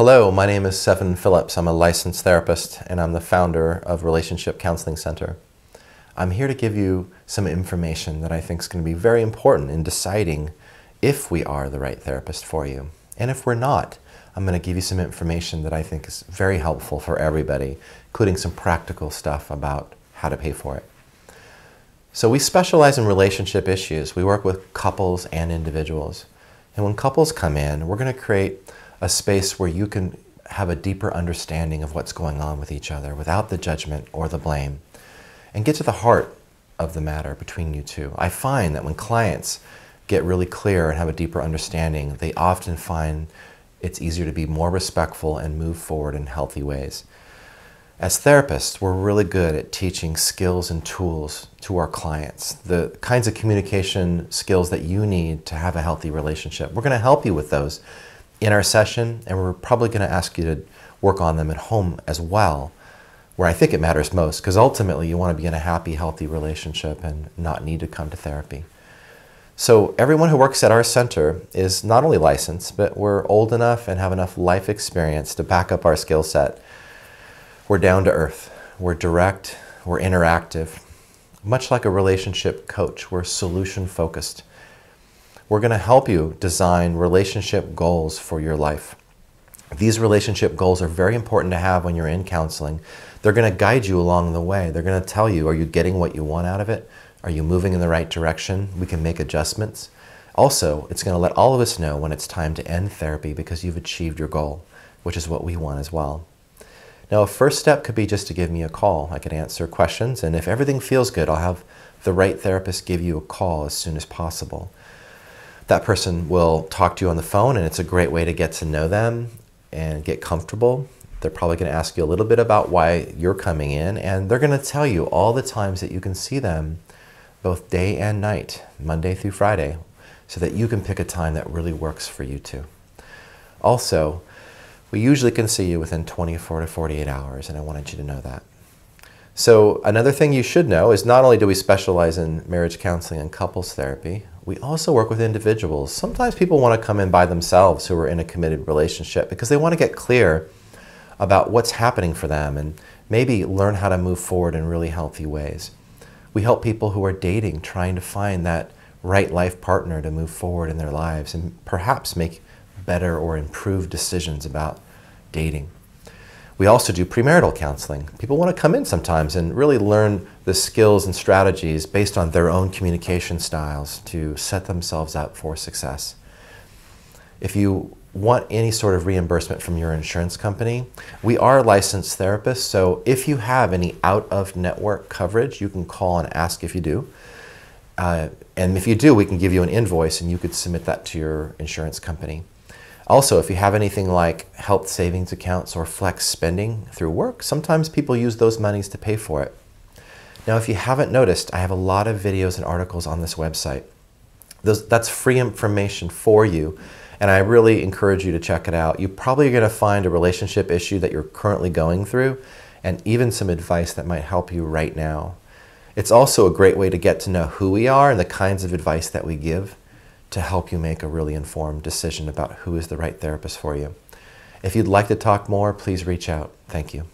Hello, my name is Sevin Philips. I'm a licensed therapist and I'm the founder of Relationship Counseling Center. I'm here to give you some information that I think is going to be very important in deciding if we are the right therapist for you. And if we're not, I'm going to give you some information that I think is very helpful for everybody, including some practical stuff about how to pay for it. So we specialize in relationship issues. We work with couples and individuals. And when couples come in, we're going to create a space where you can have a deeper understanding of what's going on with each other without the judgment or the blame and get to the heart of the matter between you two. I find that when clients get really clear and have a deeper understanding, they often find it's easier to be more respectful and move forward in healthy ways. As therapists, we're really good at teaching skills and tools to our clients, the kinds of communication skills that you need to have a healthy relationship. We're going to help you with those in our session, and we're probably going to ask you to work on them at home as well, where I think it matters most, because ultimately you want to be in a happy, healthy relationship and not need to come to therapy. So everyone who works at our center is not only licensed, but we're old enough and have enough life experience to back up our skill set. We're down to earth, we're direct, we're interactive. Much like a relationship coach, we're solution focused. We're going to help you design relationship goals for your life. These relationship goals are very important to have when you're in counseling. They're going to guide you along the way. They're going to tell you are you getting what you want out of it? Are you moving in the right direction? We can make adjustments. Also, it's going to let all of us know when it's time to end therapy because you've achieved your goal, which is what we want as well. Now, a first step could be just to give me a call. I can answer questions, and if everything feels good, I'll have the right therapist give you a call as soon as possible that person will talk to you on the phone, and it's a great way to get to know them and get comfortable. They're probably going to ask you a little bit about why you're coming in, and they're going to tell you all the times that you can see them both day and night, Monday through Friday, so that you can pick a time that really works for you too. Also, we usually can see you within 24 to 48 hours, and I wanted you to know that. So another thing you should know is not only do we specialize in marriage counseling and couples therapy, we also work with individuals. Sometimes people want to come in by themselves who are in a committed relationship because they want to get clear about what's happening for them and maybe learn how to move forward in really healthy ways. We help people who are dating trying to find that right life partner to move forward in their lives and perhaps make better or improved decisions about dating. We also do premarital counseling. People want to come in sometimes and really learn the skills and strategies based on their own communication styles to set themselves up for success. If you want any sort of reimbursement from your insurance company, we are licensed therapists, so if you have any out of network coverage, you can call and ask if you do. Uh, and if you do, we can give you an invoice and you could submit that to your insurance company. Also, if you have anything like health savings accounts or flex spending through work, sometimes people use those monies to pay for it. Now, if you haven't noticed, I have a lot of videos and articles on this website. Those, that's free information for you, and I really encourage you to check it out. You probably are going to find a relationship issue that you're currently going through, and even some advice that might help you right now. It's also a great way to get to know who we are and the kinds of advice that we give to help you make a really informed decision about who is the right therapist for you. If you'd like to talk more, please reach out. Thank you.